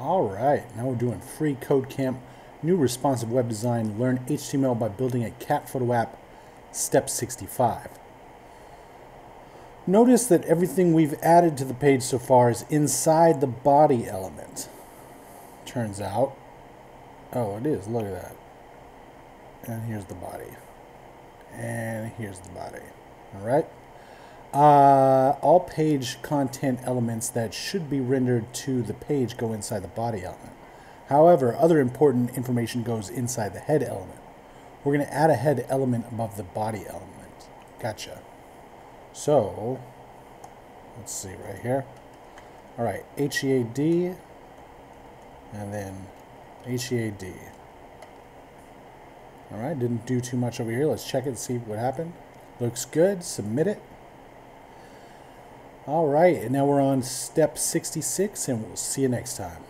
All right, now we're doing freeCodeCamp, new responsive web design, learn HTML by building a cat photo app, step 65. Notice that everything we've added to the page so far is inside the body element. Turns out, oh it is, look at that. And here's the body. And here's the body. All right. Uh, all page content elements that should be rendered to the page go inside the body element. However, other important information goes inside the head element. We're going to add a head element above the body element. Gotcha. So, let's see right here. All right, HEAD, and then HEAD. All right, didn't do too much over here. Let's check it and see what happened. Looks good. Submit it. All right, and now we're on step 66, and we'll see you next time.